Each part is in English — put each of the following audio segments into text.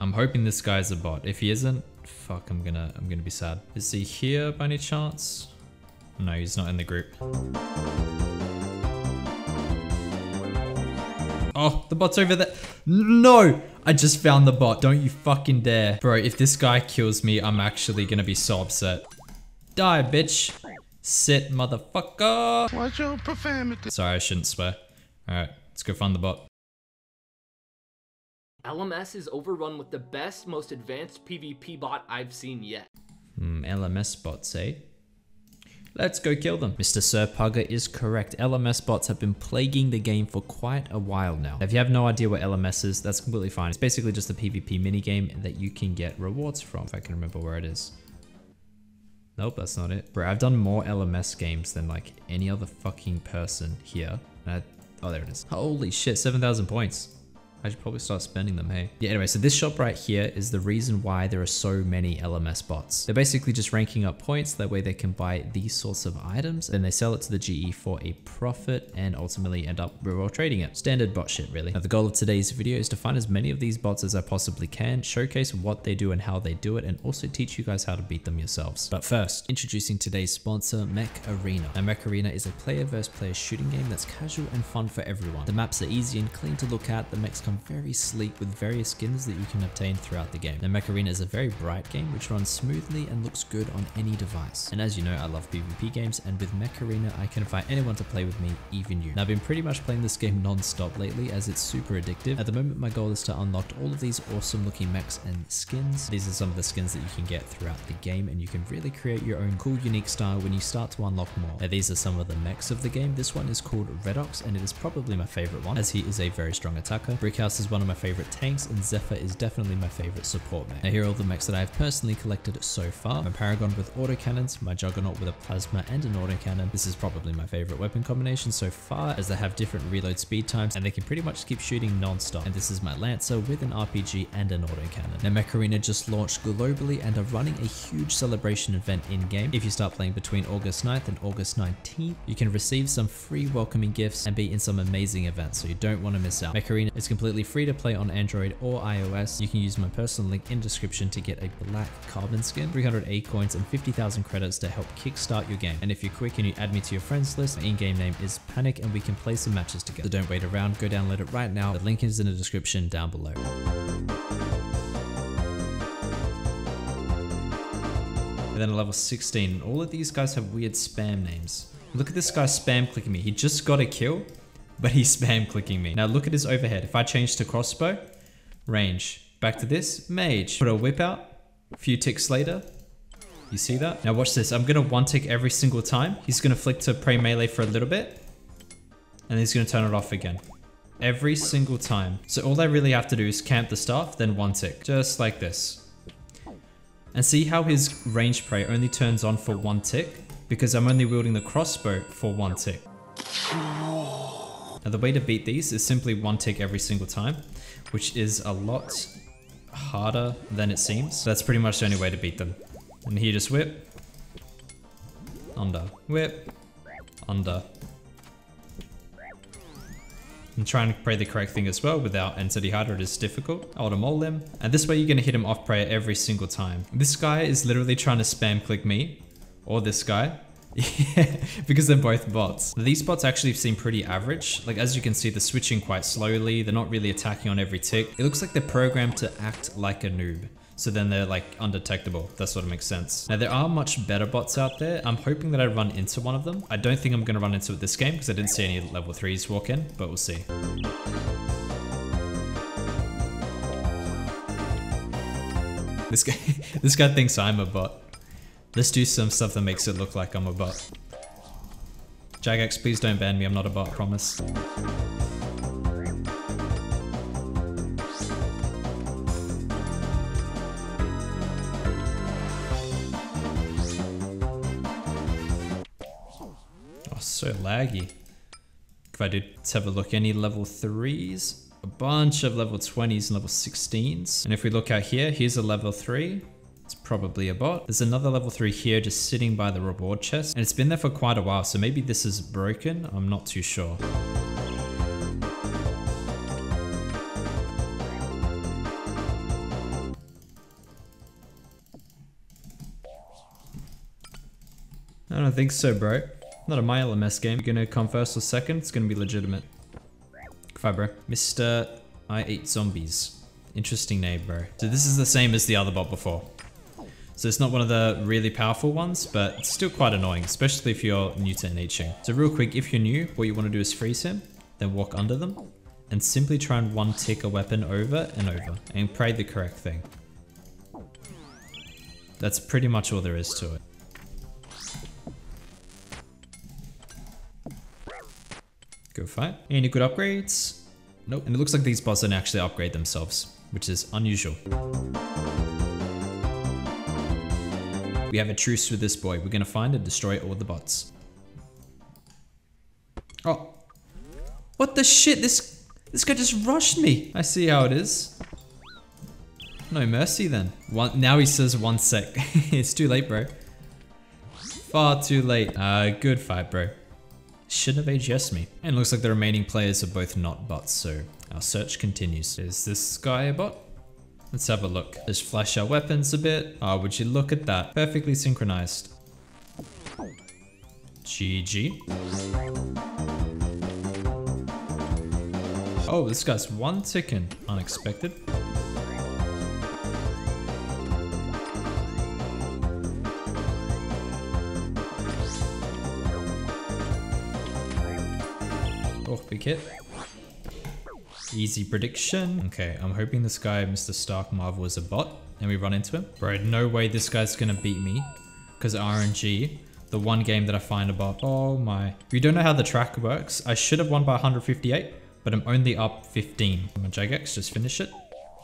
I'm hoping this guy's a bot. If he isn't, fuck, I'm gonna, I'm gonna be sad. Is he here by any chance? No, he's not in the group. Oh, the bot's over there. No, I just found the bot. Don't you fucking dare. Bro, if this guy kills me, I'm actually gonna be so upset. Die, bitch. Sit, motherfucker. Watch your profanity. Sorry, I shouldn't swear. Alright, let's go find the bot. LMS is overrun with the best, most advanced PvP bot I've seen yet. Hmm, LMS bots, eh? Let's go kill them. Mr. Sir Pugger is correct. LMS bots have been plaguing the game for quite a while now. If you have no idea what LMS is, that's completely fine. It's basically just a PvP minigame that you can get rewards from, if I can remember where it is. Nope, that's not it. Bro, I've done more LMS games than like any other fucking person here. I, oh, there it is. Holy shit, 7,000 points. I should probably start spending them, hey? Yeah, anyway, so this shop right here is the reason why there are so many LMS bots. They're basically just ranking up points, that way they can buy these sorts of items, then they sell it to the GE for a profit and ultimately end up real trading it. Standard bot shit, really. Now, the goal of today's video is to find as many of these bots as I possibly can, showcase what they do and how they do it, and also teach you guys how to beat them yourselves. But first, introducing today's sponsor, Mech Arena. Now, Mech Arena is a player versus player shooting game that's casual and fun for everyone. The maps are easy and clean to look at, the mechs come very sleek with various skins that you can obtain throughout the game. Now Mech Arena is a very bright game which runs smoothly and looks good on any device. And as you know, I love PvP games and with Mech Arena, I can invite anyone to play with me, even you. Now I've been pretty much playing this game non-stop lately as it's super addictive. At the moment, my goal is to unlock all of these awesome looking mechs and skins. These are some of the skins that you can get throughout the game and you can really create your own cool, unique style when you start to unlock more. Now these are some of the mechs of the game. This one is called Redox and it is probably my favorite one as he is a very strong attacker. Brickhouse is one of my favorite tanks and Zephyr is definitely my favorite support mech. Now here are all the mechs that I have personally collected so far. My Paragon with autocannons, my Juggernaut with a plasma and an autocannon. This is probably my favorite weapon combination so far as they have different reload speed times and they can pretty much keep shooting non-stop. And this is my Lancer with an RPG and an autocannon. Now Mech Arena just launched globally and are running a huge celebration event in-game. If you start playing between August 9th and August 19th, you can receive some free welcoming gifts and be in some amazing events so you don't want to miss out. Mech Arena is completely free to play on Android or iOS, you can use my personal link in description to get a black carbon skin, 300 A coins, and 50,000 credits to help kickstart your game. And if you're quick and you add me to your friends list, my in-game name is Panic and we can play some matches together. So don't wait around, go download it right now. The link is in the description down below. And then level 16, all of these guys have weird spam names. Look at this guy spam clicking me. He just got a kill but he's spam clicking me. Now look at his overhead. If I change to crossbow, range. Back to this, mage. Put a whip out, a few ticks later. You see that? Now watch this. I'm gonna one tick every single time. He's gonna flick to pray melee for a little bit. And he's gonna turn it off again. Every single time. So all I really have to do is camp the staff, then one tick. Just like this. And see how his range pray only turns on for one tick? Because I'm only wielding the crossbow for one tick. Now the way to beat these is simply one tick every single time, which is a lot harder than it seems. That's pretty much the only way to beat them. And here just whip, under, whip, under. And trying to pray the correct thing as well without Entity it is difficult. Automol them. And this way you're gonna hit him off prayer every single time. This guy is literally trying to spam click me, or this guy, yeah, because they're both bots. These bots actually seem pretty average. Like as you can see, they're switching quite slowly. They're not really attacking on every tick. It looks like they're programmed to act like a noob. So then they're like undetectable. That sort of makes sense. Now there are much better bots out there. I'm hoping that I run into one of them. I don't think I'm gonna run into it this game because I didn't see any level threes walk in, but we'll see. This guy, this guy thinks I'm a bot. Let's do some stuff that makes it look like I'm a bot. Jagex, please don't ban me, I'm not a bot, promise. Oh, so laggy. If I did have a look, any level 3s? A bunch of level 20s and level 16s. And if we look out here, here's a level 3. It's probably a bot. There's another level three here just sitting by the reward chest and it's been there for quite a while. So maybe this is broken. I'm not too sure. I don't think so, bro. Not a my LMS game. You're gonna come first or second, it's gonna be legitimate. Goodbye, bro. Mr. I Ate Zombies. Interesting name, bro. So this is the same as the other bot before. So it's not one of the really powerful ones, but it's still quite annoying, especially if you're new to NHing. So real quick, if you're new, what you want to do is freeze him, then walk under them, and simply try and one tick a weapon over and over, and pray the correct thing. That's pretty much all there is to it. Go fight. Any good upgrades? Nope. And it looks like these bots don't actually upgrade themselves, which is unusual. We have a truce with this boy. We're gonna find and destroy all the bots. Oh. What the shit? This this guy just rushed me. I see how it is. No mercy then. One, now he says one sec. it's too late, bro. Far too late. Uh, good fight, bro. Shouldn't have AGS me. And looks like the remaining players are both not bots, so our search continues. Is this guy a bot? Let's have a look. Just flash our weapons a bit. Oh, would you look at that? Perfectly synchronized. GG. Oh, this guy's one ticking. Unexpected. Oh, big hit. Easy prediction. Okay, I'm hoping this guy, Mr. Stark Marvel, is a bot and we run into him. Bro, no way this guy's gonna beat me because RNG, the one game that I find a bot. Oh my. If you don't know how the track works, I should have won by 158, but I'm only up 15. I'm a Jagex, just finish it.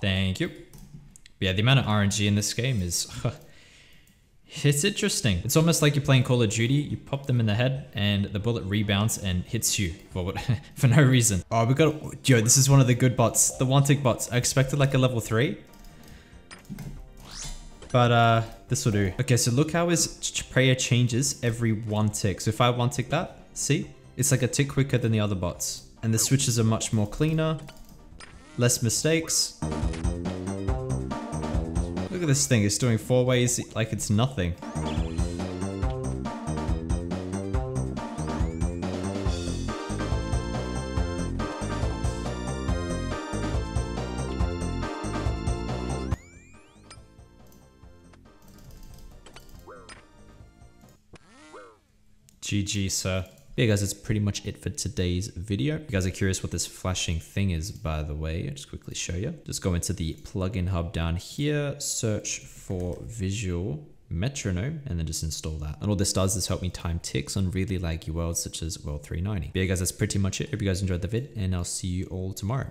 Thank you. But yeah, the amount of RNG in this game is It's interesting. It's almost like you're playing Call of Duty. You pop them in the head and the bullet rebounds and hits you for what, for no reason. Oh, we got, yo, this is one of the good bots. The one tick bots. I expected like a level three. But uh, this will do. Okay, so look how his prayer changes every one tick. So if I one tick that, see? It's like a tick quicker than the other bots. And the switches are much more cleaner. Less mistakes. At this thing, it's doing four ways like it's nothing. GG, sir. Yeah guys, that's pretty much it for today's video. If you guys are curious what this flashing thing is, by the way, I'll just quickly show you. Just go into the plugin hub down here, search for visual metronome and then just install that. And all this does is help me time ticks on really laggy worlds such as World 390. But yeah guys, that's pretty much it. Hope you guys enjoyed the vid and I'll see you all tomorrow.